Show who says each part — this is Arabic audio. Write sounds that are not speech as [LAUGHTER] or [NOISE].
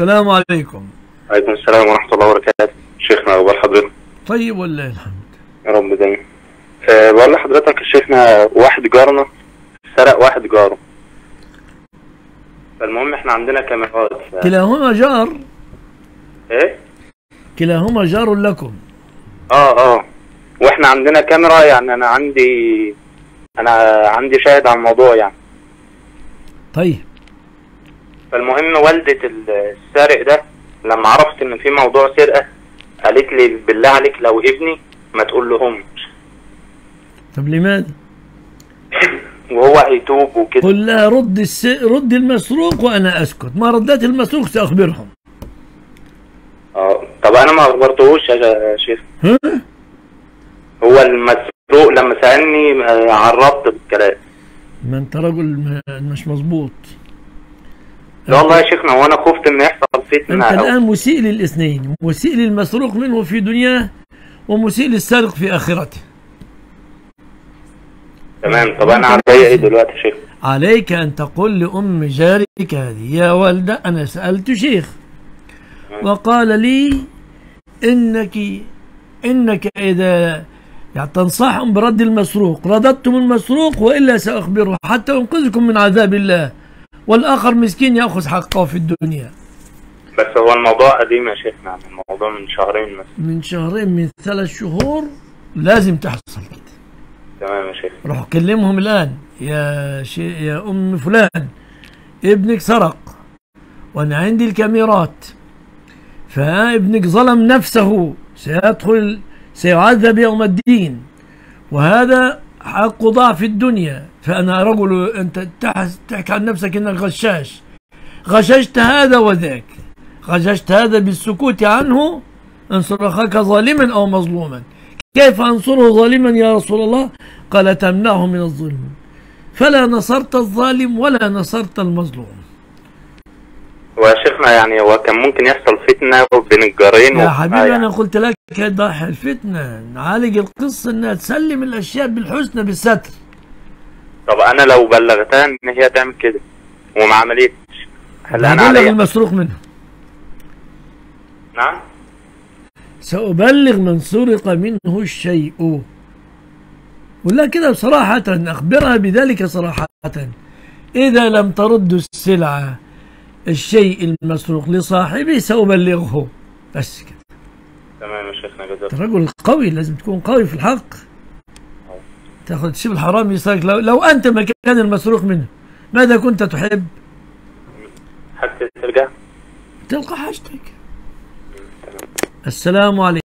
Speaker 1: السلام عليكم.
Speaker 2: عليكم السلام ورحمة الله وبركاته. شيخنا أخبار حضرتك؟
Speaker 1: طيب ولله الحمد.
Speaker 2: يا رب دايما. أه بقول لحضرتك شيخنا واحد جارنا سرق واحد جاره. فالمهم إحنا عندنا كاميرات. ف...
Speaker 1: كلاهما جار؟
Speaker 2: إيه؟
Speaker 1: كلاهما جار لكم.
Speaker 2: آه آه. وإحنا عندنا كاميرا يعني أنا عندي أنا عندي شاهد على الموضوع يعني.
Speaker 1: طيب.
Speaker 2: فالمهم والدة السارق ده لما عرفت إن في موضوع سرقة قالت لي بالله عليك لو ابني ما تقول لهمش
Speaker 1: طب لماذا؟ [LAUGHS]
Speaker 2: وهو هيتوب وكده.
Speaker 1: قل لها رد الس... رد المسروق وأنا أسكت. ما ردت المسروق سأخبرهم.
Speaker 2: آه طب أنا ما أخبرتهوش يا شيخ.
Speaker 1: ها؟
Speaker 2: هو المسروق لما سألني آه، عرضت بالكلام
Speaker 1: ما أنت رجل مش مظبوط.
Speaker 2: لا والله يا شيخنا وأنا خفت إن يحصل فتنة أنت
Speaker 1: الآن مسيء للاثنين مسيء للمسروق منه في دنياه ومسيء للسارق في آخرته.
Speaker 2: تمام طب أنا عليا إيه دلوقتي يا شيخ؟
Speaker 1: عليك أن تقول لأم جارك هذه يا والدة أنا سألت شيخ وقال لي إنك إنك إذا يعني تنصحهم برد المسروق رددتم المسروق وإلا سأخبره حتى أنقذكم من عذاب الله. والآخر مسكين يأخذ حقه في الدنيا.
Speaker 2: بس هو الموضوع قديم يا شيخنا يعني الموضوع من شهرين مثلا.
Speaker 1: من شهرين من ثلاث شهور لازم تحصل. كده
Speaker 2: تمام يا شيخ.
Speaker 1: روح كلمهم الآن. يا شي يا أم فلان ابنك سرق وأنا عندي الكاميرات. فابنك ظلم نفسه سيدخل سيعذب يوم الدين. وهذا حق ضعف الدنيا. فأنا رجل أنت تحكي عن نفسك أنك غشاش. غششت هذا وذاك. غششت هذا بالسكوت عنه انصر أخاك ظالما أو مظلوما. كيف أنصره ظالما يا رسول الله؟ قال تمنعه من الظلم. فلا نصرت الظالم ولا نصرت المظلوم.
Speaker 2: شيخنا يعني هو كان ممكن يحصل فتنة بين الجارين
Speaker 1: يا حبيبي أنا
Speaker 2: يعني.
Speaker 1: قلت لك ضح الفتنة نعالج القصة أنها تسلم الأشياء بالحسنى بالستر.
Speaker 2: طب أنا لو بلغتها إن هي تعمل كده وما عملتش هل
Speaker 1: أنا
Speaker 2: عليا
Speaker 1: المسروق منه.
Speaker 2: نعم؟
Speaker 1: سأبلغ من سرق منه الشيء. ولا كده بصراحة أخبرها بذلك صراحة. إذا لم ترد السلعة الشيء المسروق لصاحبه سأبلغه. بس كده.
Speaker 2: تمام يا شيخنا جزاك
Speaker 1: رجل قوي لازم تكون قوي في الحق. تاخذ تسيب الحرام يسرق لو, لو أنت مكان المسروق منه ماذا كنت تحب؟
Speaker 2: حتى ترجع
Speaker 1: تلقى حاجتك. السلام عليكم.